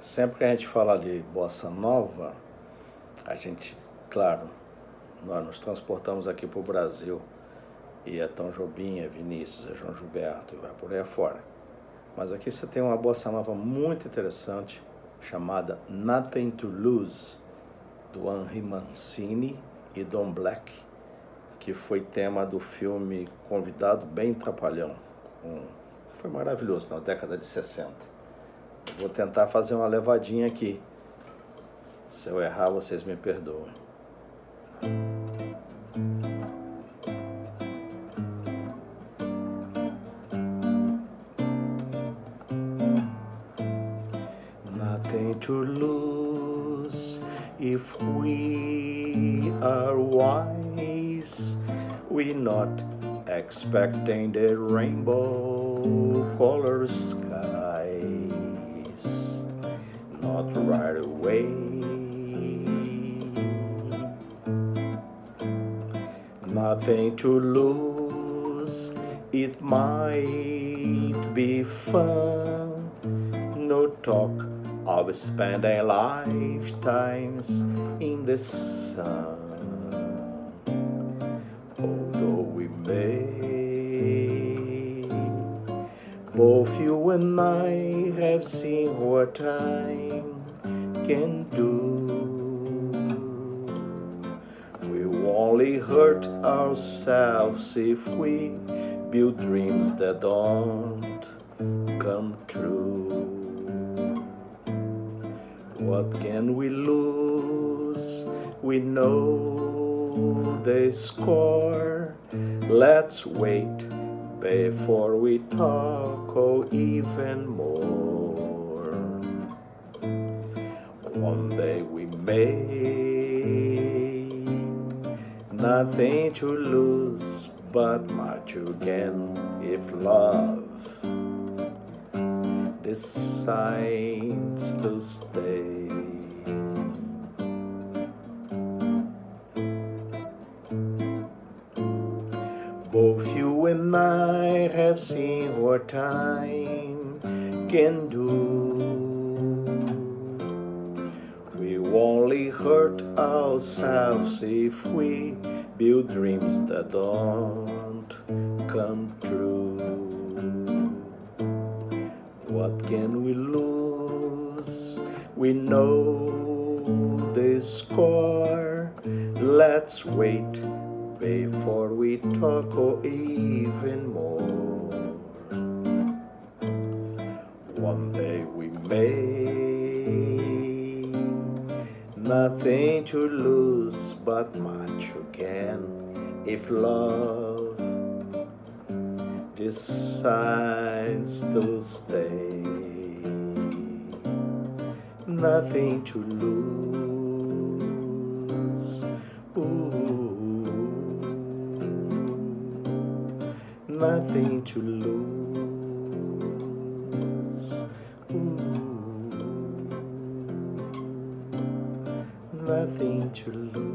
Sempre que a gente fala de bossa nova, a gente, claro, nós nos transportamos aqui para o Brasil e é Tom Jobim, é Vinícius, é João Gilberto e vai por aí afora. Mas aqui você tem uma bossa nova muito interessante chamada Nothing to Lose, do Henri Mancini e Don Black, que foi tema do filme Convidado Bem Trapalhão, um, foi maravilhoso na década de 60. Vou tentar fazer uma levadinha aqui. Se eu errar, vocês me perdoem. Nothing to lose if we are wise. We're not expecting the rainbow color skies right away. Nothing to lose, it might be fun. No talk of spending lifetimes in the sun. Although we may, both you and I have seen what time can do. We only hurt ourselves if we build dreams that don't come true. What can we lose? We know the score. Let's wait before we talk or even more. One day we may nothing to lose but much to gain if love decides to stay. Both you and I have seen what time can do. We only hurt ourselves if we build dreams that don't come true. What can we lose? We know the score. Let's wait before we talk or even more. One day we may nothing to lose but much to gain if love decides to stay. Nothing to lose. Nothing to lose. Ooh. Nothing to lose.